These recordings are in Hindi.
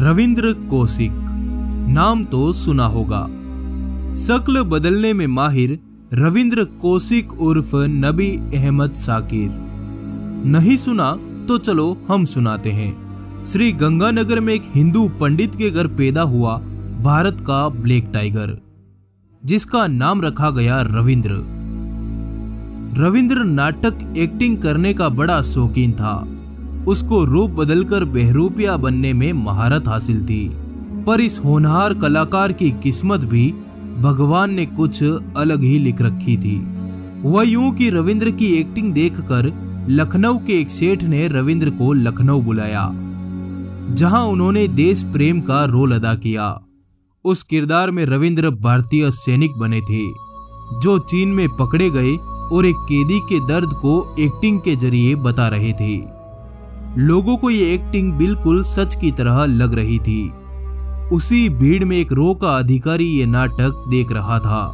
रविंद्र कौशिक, नाम तो सुना होगा। शक्ल बदलने में माहिर रविंद्र कौशिक उर्फ़ नबी अहमद साकिर। नहीं सुना तो चलो हम सुनाते हैं। श्री गंगानगर में एक हिंदू पंडित के घर पैदा हुआ भारत का ब्लैक टाइगर, जिसका नाम रखा गया रविंद्र। रविंद्र नाटक एक्टिंग करने का बड़ा शौकीन था। उसको रूप बदलकर बहरूपिया बनने में महारत हासिल थी। पर इस होनहार कलाकार की किस्मत भी भगवान ने कुछ अलग ही लिख रखी थी। वह यूँ कि रविंद्र की एक्टिंग देखकर लखनऊ के एक सेठ ने रविंद्र को लखनऊ बुलाया, जहाँ उन्होंने देश प्रेम का रोल अदा किया। उस किरदार में रविंद्र भारतीय सैनिक बने थे, जो चीन में पकड़े गए और एक कैदी के दर्द को एक्टिंग के ज़रिए बता रहे थे। लोगों को ये एक्टिंग बिल्कुल सच की तरह लग रही थी। उसी भीड़ में एक रो का अधिकारी ये नाटक देख रहा था।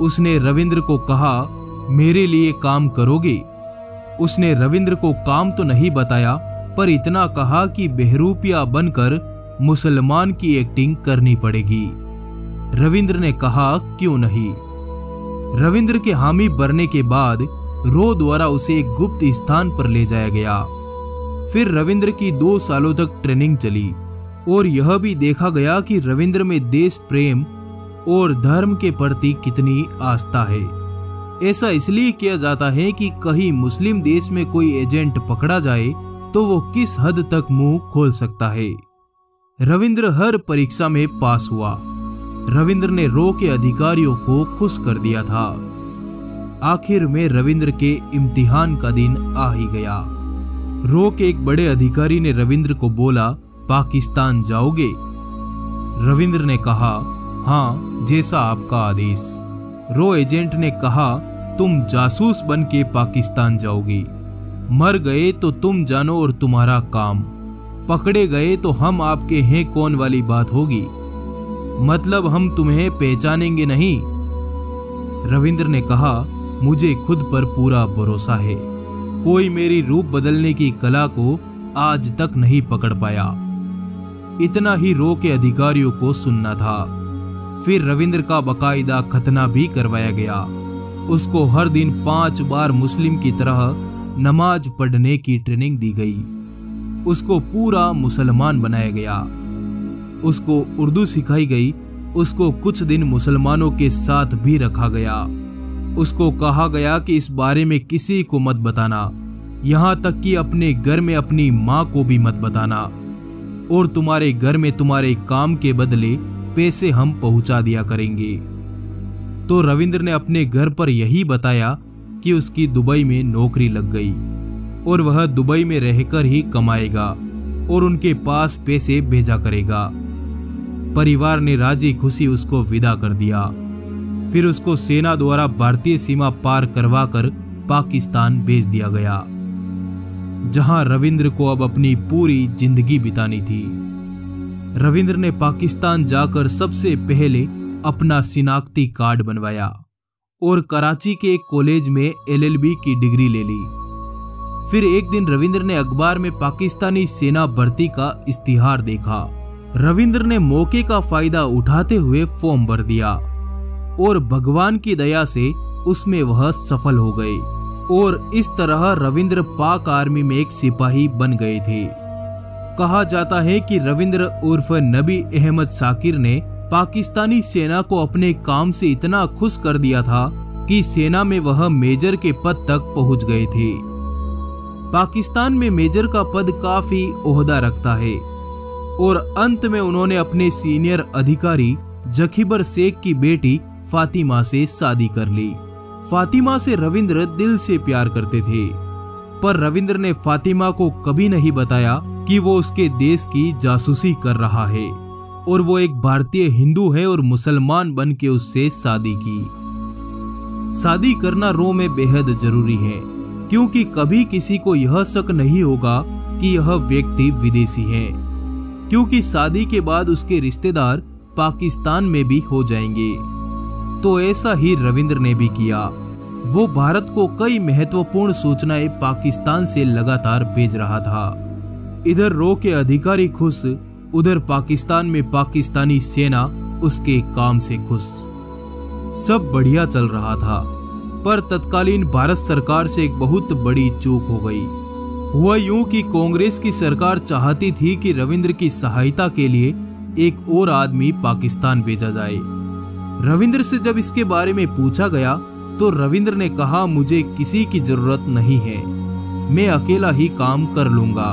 उसने रविंद्र को कहा, मेरे लिए काम करोगे? उसने रविंद्र को काम तो नहीं बताया, पर इतना कहा कि बहरूपिया बनकर मुसलमान की एक्टिंग करनी पड़ेगी। रविंद्र ने कहा, क्यों नहीं? रविंद्र के हामी भरने के बाद रो द्वारा उसे एक गुप्त स्थान पर ले जाया गया। फिर रविंद्र की दो सालों तक ट्रेनिंग चली और यह भी देखा गया कि रविंद्र में देश प्रेम और धर्म के प्रति कितनी आस्था है। ऐसा इसलिए किया जाता है कि कहीं मुस्लिम देश में कोई एजेंट पकड़ा जाए तो वो किस हद तक मुँह खोल सकता है। रविंद्र हर परीक्षा में पास हुआ। रविंद्र ने रो के अधिकारियों को खुश कर दिया था। आखिर में रविंद्र के इम्तिहान का दिन आ ही गया। रो के एक बड़े अधिकारी ने रविंद्र को बोला, पाकिस्तान जाओगे? रविंद्र ने कहा हाँ जैसा आपका आदेश। रो एजेंट ने कहा, तुम जासूस बन के पाकिस्तान जाओगे। मर गए तो तुम जानो और तुम्हारा काम। पकड़े गए तो हम आपके हैं कौन वाली बात होगी? मतलब हम तुम्हें पहचानेंगे नहीं? रविंद्र ने कहा, मुझे खुद पर पूरा भरोसा है। कोई मेरी रूप बदलने की कला को आज तक नहीं पकड़ पाया। इतना ही रो के अधिकारियों को सुनना था। फिर रविंद्र का बकायदा खतना भी करवाया गया। उसको हर दिन पाँच बार मुस्लिम की तरह नमाज़ पढ़ने की ट्रेनिंग दी गई। उसको पूरा मुसलमान बनाया गया। उसको उर्दू सिखाई गई। उसको कुछ दिन मुसलमानों के साथ भी रखा गया। उसको कहा गया कि इस बारे में किसी को मत बताना। यहाँ तक कि अपने घर में अपनी माँ को भी मत बताना। और तुम्हारे घर में तुम्हारे काम के बदले पैसे हम पहुँचा दिया करेंगे। तो रविंद्र ने अपने घर पर यही बताया कि उसकी दुबई में नौकरी लग गई और वह दुबई में रहकर ही कमाएगा और उनके पास पैसे भेजा करेगा। परिवार ने राज़ी खुशी उसको विदा कर दिया। फिर उसको सेना द्वारा भारतीय सीमा पार करवाकर पाकिस्तान भेज दिया गया, जहाँ रविंद्र को अब अपनी पूरी ज़िंदगी बितानी थी। रविंद्र ने पाकिस्तान जाकर सबसे पहले अपना शिनाख्ती कार्ड बनवाया और कराची के एक कॉलेज में एलएलबी की डिग्री ले ली। फिर एक दिन रविंद्र ने अखबार में पाकिस्तानी सेना भर्ती का इश्तिहार देखा। रविंद्र ने मौके का फ़ायदा उठाते हुए फॉर्म भर दिया। और भगवान की दया से उसमें वह सफल हो गए और इस तरह रविंद्र पाक आर्मी में एक सिपाही बन गए थे। कहा जाता है कि रविंद्र उर्फ़ नबी अहमद साकिर ने पाकिस्तानी सेना को अपने काम से इतना खुश कर दिया था कि सेना में वह मेजर के पद तक पहुँच गए थे। पाकिस्तान में मेजर का पद काफ़ी ओहदा रखता है और अंत में उन्होंने अपने सीनियर अधिकारी जखीबर शेख की बेटी फातिमा से शादी कर ली। फातिमा से रविंद्र दिल से प्यार करते थे। पर रविंद्र ने फातिमा को कभी नहीं बताया कि वो उसके देश की जासूसी कर रहा है। और वो एक भारतीय हिंदू है और मुसलमान बन के उससे शादी की। शादी करना रो में बेहद ज़रूरी है, क्योंकि कभी किसी को यह शक नहीं होगा कि यह व्यक्ति विदेशी है। क्योंकि शादी के बाद उसके रिश्तेदार पाकिस्तान में भी हो जाएँगे। तो ऐसा ही रविंद्र ने भी किया। वो भारत को कई महत्वपूर्ण सूचनाएँ पाकिस्तान से लगातार भेज रहा था। इधर रो के अधिकारी खुश, उधर पाकिस्तान में पाकिस्तानी सेना उसके काम से खुश। सब बढ़िया चल रहा था, पर तत्कालीन भारत सरकार से एक बहुत बड़ी चूक हो गई। हुआ यूँ कि कांग्रेस की सरकार चाहती थी कि रविंद्र की सहायता के लिए एक और आदमी पाकिस्तान भेजा जाए। रविंद्र से जब इसके बारे में पूछा गया तो रविंद्र ने कहा, मुझे किसी की ज़रूरत नहीं है। मैं अकेला ही काम कर लूँगा।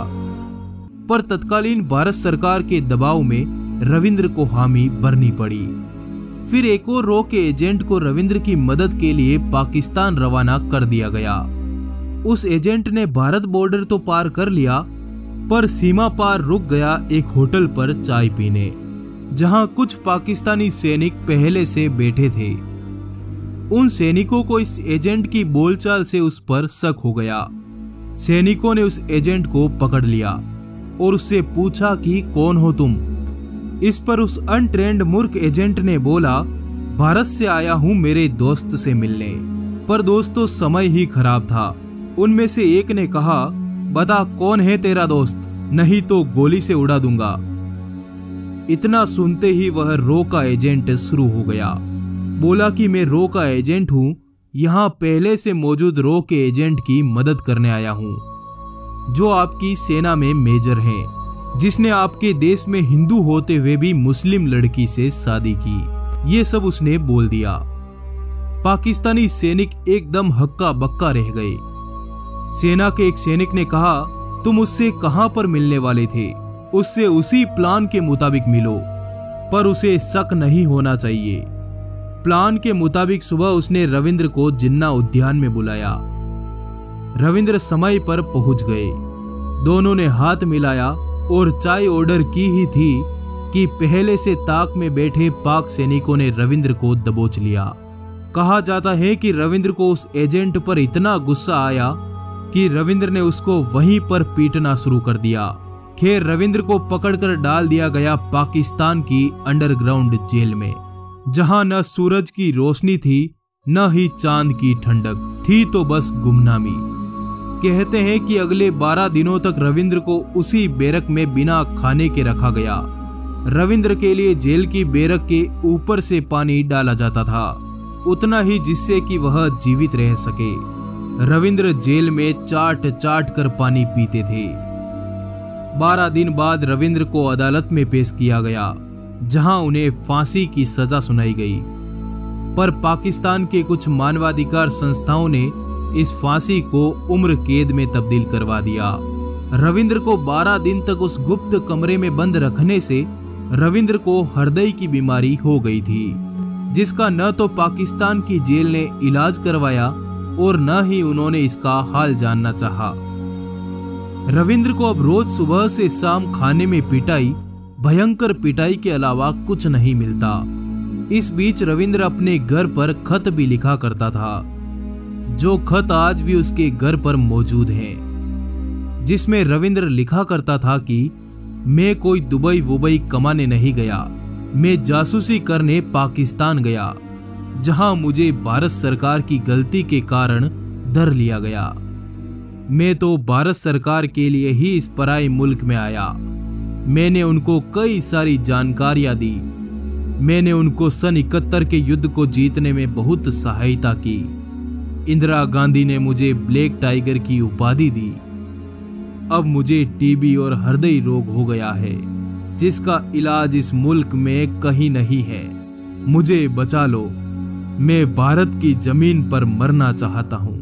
पर तत्कालीन भारत सरकार के दबाव में रविंद्र को हामी भरनी पड़ी। फिर एक और रो के एजेंट को रविंद्र की मदद के लिए पाकिस्तान रवाना कर दिया गया। उस एजेंट ने भारत बॉर्डर तो पार कर लिया, पर सीमा पार रुक गया एक होटल पर चाय पीने। जहाँ कुछ पाकिस्तानी सैनिक पहले से बैठे थे। उन सैनिकों को इस एजेंट की बोलचाल से उस पर शक हो गया। सैनिकों ने उस एजेंट को पकड़ लिया और उससे पूछा कि कौन हो तुम? इस पर उस अनट्रेंड मूर्ख एजेंट ने बोला, भारत से आया हूँ मेरे दोस्त से मिलने। पर दोस्तों, समय ही खराब था। उनमें से एक ने कहा, बता कौन है तेरा दोस्त? नहीं तो गोली से उड़ा दूँगा। इतना सुनते ही वह रो का एजेंट शुरू हो गया। बोला कि मैं रो का एजेंट हूँ, यहाँ पहले से मौजूद रो के एजेंट की मदद करने आया हूँ, जो आपकी सेना में मेजर है, जिसने आपके देश में हिंदू होते हुए भी मुस्लिम लड़की से शादी की। ये सब उसने बोल दिया। पाकिस्तानी सैनिक एकदम हक्का बक्का रह गए। सेना के एक सैनिक ने कहा, तुम उससे कहाँ पर मिलने वाले थे? उससे उसी प्लान के मुताबिक मिलो, पर उसे शक नहीं होना चाहिए। प्लान के मुताबिक सुबह उसने रविंद्र को जिन्ना उद्यान में बुलाया। रविंद्र समय पर पहुँच गए। दोनों ने हाथ मिलाया और चाय ऑर्डर की ही थी कि पहले से ताक में बैठे पाक सैनिकों ने रविंद्र को दबोच लिया। कहा जाता है कि रविंद्र को उस एजेंट पर इतना गुस्सा आया कि रविंद्र ने उसको वहीं पर पीटना शुरू कर दिया। खैर रविंद्र को पकड़कर डाल दिया गया पाकिस्तान की अंडरग्राउंड जेल में, जहाँ न सूरज की रोशनी थी, न ही चाँद की ठंडक, थी तो बस गुमनामी। कहते हैं कि अगले बारह दिनों तक रविंद्र को उसी बेरक में बिना खाने के रखा गया। रविंद्र के लिए जेल की बेरक के ऊपर से पानी डाला जाता था, उतना ही जिससे कि वह जीवित रह सके। रविंद्र जेल में चाट चाट कर पानी पीते थे। बारह दिन बाद रविंद्र को अदालत में पेश किया गया, जहाँ उन्हें फांसी की सजा सुनाई गई पर पाकिस्तान के कुछ मानवाधिकार संस्थाओं ने इस फांसी को उम्र कैद में तब्दील करवा दिया रविंद्र को 12 दिन तक उस गुप्त कमरे में बंद रखने से रविंद्र को हृदय की बीमारी हो गई थी, जिसका न तो पाकिस्तान की जेल ने इलाज करवाया और न ही उन्होंने इसका हाल जानना चाहा। रविंद्र को अब रोज सुबह से शाम खाने में पिटाई, भयंकर पिटाई के अलावा कुछ नहीं मिलता। इस बीच रविंद्र अपने घर पर खत भी लिखा करता था। जो खत आज भी उसके घर पर मौजूद हैं। जिसमें रविंद्र लिखा करता था कि, मैं कोई दुबई वुबई कमाने नहीं गया। मैं जासूसी करने पाकिस्तान गया, जहाँ मुझे भारत सरकार की गलती के कारण धर लिया गया। मैं तो भारत सरकार के लिए ही इस पराई मुल्क में आया। मैंने उनको कई सारी जानकारियाँ दी। मैंने उनको सन इकहत्तर के युद्ध को जीतने में बहुत सहायता की। इंदिरा गांधी ने मुझे ब्लैक टाइगर की उपाधि दी। अब मुझे टीबी और हृदय रोग हो गया है, जिसका इलाज इस मुल्क में कहीं नहीं है। मुझे बचा लो। मैं भारत की ज़मीन पर मरना चाहता हूँ।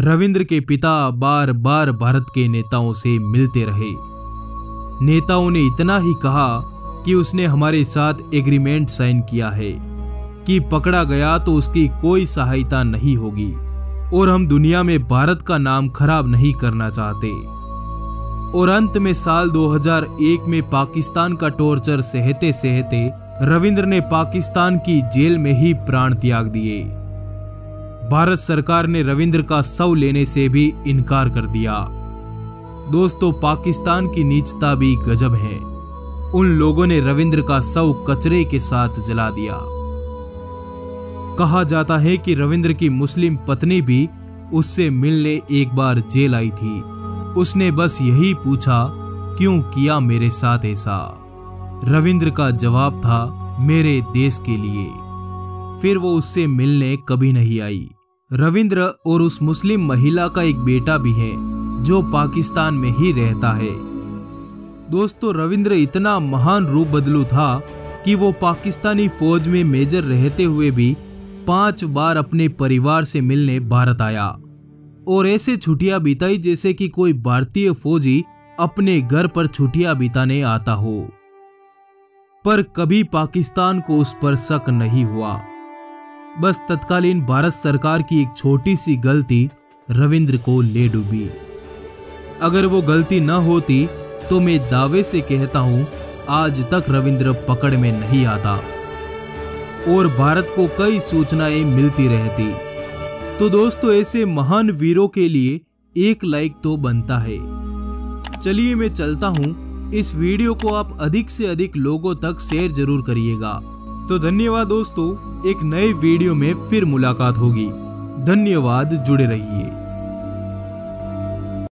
रविंद्र के पिता बार बार भारत के नेताओं से मिलते रहे। नेताओं ने इतना ही कहा कि उसने हमारे साथ एग्रीमेंट साइन किया है कि पकड़ा गया तो उसकी कोई सहायता नहीं होगी और हम दुनिया में भारत का नाम खराब नहीं करना चाहते। और अंत में साल 2001 में पाकिस्तान का टॉर्चर सहते सहते रविंद्र ने पाकिस्तान की जेल में ही प्राण त्याग दिए। भारत सरकार ने रविंद्र का शव लेने से भी इनकार कर दिया। दोस्तों, पाकिस्तान की नीचता भी गजब है। उन लोगों ने रविंद्र का शव कचरे के साथ जला दिया। कहा जाता है कि रविंद्र की मुस्लिम पत्नी भी उससे मिलने एक बार जेल आई थी। उसने बस यही पूछा, क्यों किया मेरे साथ ऐसा? रविंद्र का जवाब था, मेरे देश के लिए। फिर वो उससे मिलने कभी नहीं आई। रविंद्र और उस मुस्लिम महिला का एक बेटा भी है, जो पाकिस्तान में ही रहता है। दोस्तों, रविंद्र इतना महान रूप बदलू था कि वो पाकिस्तानी फौज में मेजर रहते हुए भी पाँच बार अपने परिवार से मिलने भारत आया। और ऐसे छुट्टियाँ बिताई जैसे कि कोई भारतीय फौजी अपने घर पर छुट्टियाँ बिताने आता हो। पर कभी पाकिस्तान को उस पर शक नहीं हुआ। बस तत्कालीन भारत सरकार की एक छोटी सी गलती रविंद्र को ले डूबी। अगर वो गलती न होती तो मैं दावे से कहता हूँ, आज तक रविंद्र पकड़ में नहीं आता। और भारत को कई सूचनाएँ मिलती रहती। तो दोस्तों, ऐसे महान वीरों के लिए एक लाइक तो बनता है। चलिए मैं चलता हूँ। इस वीडियो को आप अधिक से अधिक लोगों तक शेयर ज़रूर करिएगा। तो धन्यवाद दोस्तों एक नए वीडियो में फिर मुलाकात होगी। धन्यवाद जुड़े रहिए।